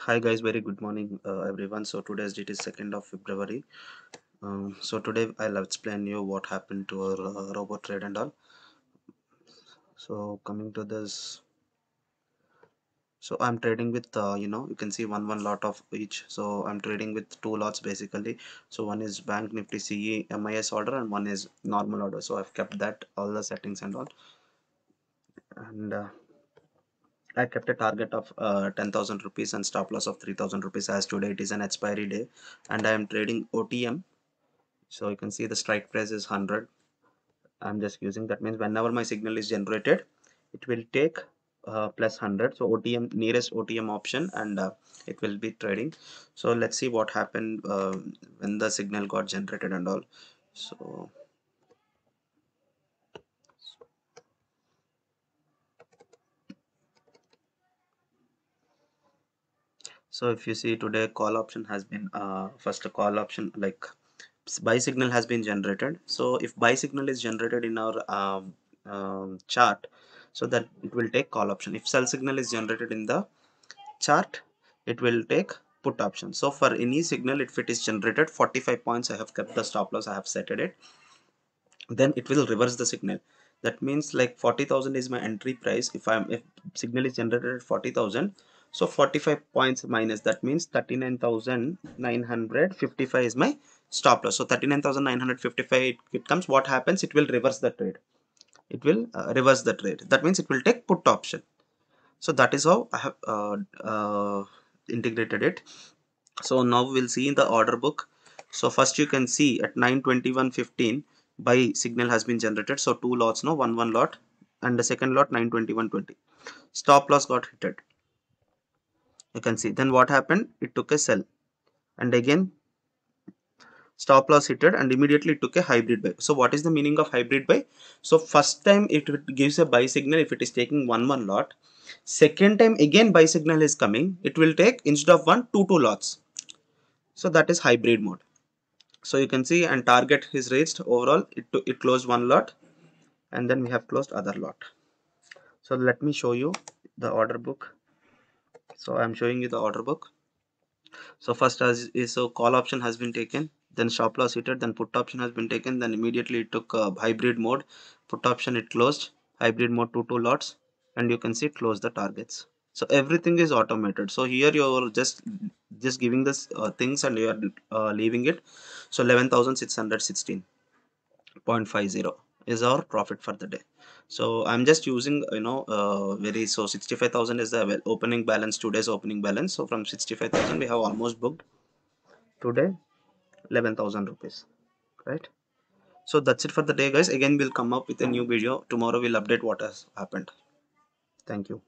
hi guys. Very good morning uh, everyone. So today's date is 2nd of february. Um, so today i'll explain you what happened to our uh, robot trade and all. So coming to this. So i'm trading with uh, you know you can see one one lot of each. So i'm trading with two lots basically. So one is bank nifty ce mis order and one is normal order. So i've kept that all the settings and all. And uh, I kept a target of uh, 10,000 rupees and stop loss of 3,000 rupees as today it is an expiry day and I am trading OTM so you can see the strike price is 100 I'm just using that means whenever my signal is generated it will take uh, plus 100 so OTM nearest OTM option and uh, it will be trading. So let's see what happened uh, when the signal got generated and all. So so if you see today call option has been uh, first call option like buy signal has been generated. So if buy signal is generated in our um, um, chart so that it will take call option. If sell signal is generated in the chart it will take put option. So for any signal if it is generated 45 points i have kept the stop loss i have set it then it will reverse the signal. That means like 40,000 is my entry price. If i'm if signal is generated at 40,000 so 45 points minus that means 39,955 is my stop loss. So 39,955 it, it comes what happens? It will reverse the trade. It will uh, reverse the trade. That means it will take put option. So that is how i have uh, uh, integrated it. So now we'll see in the order book. So first you can see at 921.15 buy signal has been generated. So two lots no? One one lot. And the second lot 921.20 stop loss got hit you can see. Then what happened? It took a sell and again stop loss hit it and immediately took a hybrid buy so what is the meaning of hybrid buy so first time it gives a buy signal if it is taking one one lot second time again buy signal is coming it will take instead of one two two lots. So that is hybrid mode. So you can see and target is reached overall it, it closed one lot and then we have closed other lot. So let me show you the order book so i'm showing you the order book. So first as is so call option has been taken then stop loss hit then put option has been taken then immediately it took uh, hybrid mode. Put option it closed. Hybrid mode to two lots. And you can see close the targets. So everything is automated. So here you're just just giving this uh, things and you are uh, leaving it. So 11616.50 is our profit for the day. So i'm just using you know uh, very so 65000 is the opening balance today's opening balance. So from 65000 we have almost booked today 11000 rupees right? So that's it for the day guys. Again we'll come up with a new video. Tomorrow we'll update what has happened. Thank you